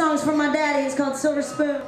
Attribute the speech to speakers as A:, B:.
A: song's from my daddy. It's called Silver Spoon.